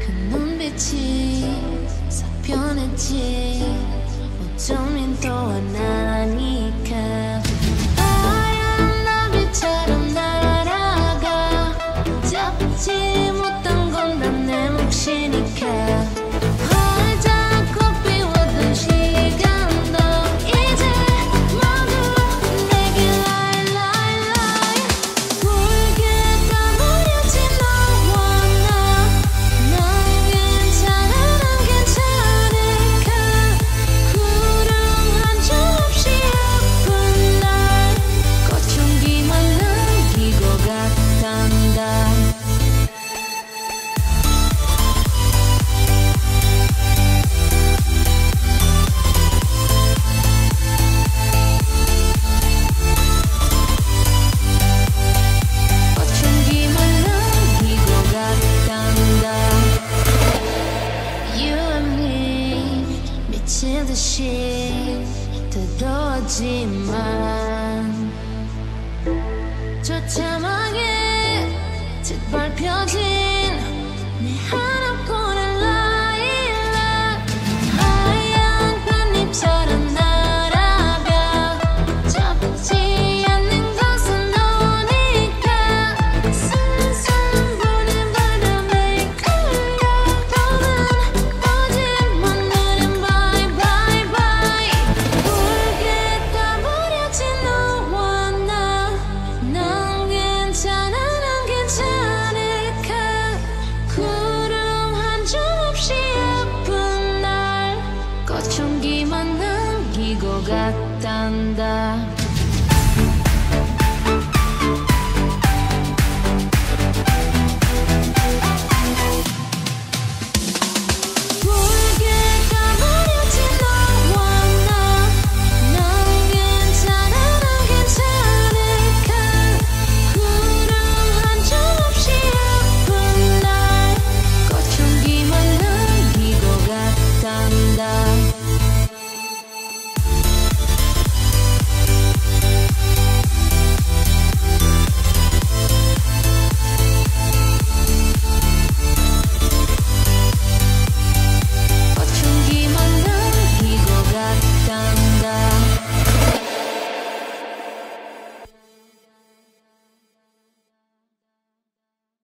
그 눈빛이 싹 변했지. 어쩌면 또 하나. 미친 듯이 들어오지만 만 남기고 같단다.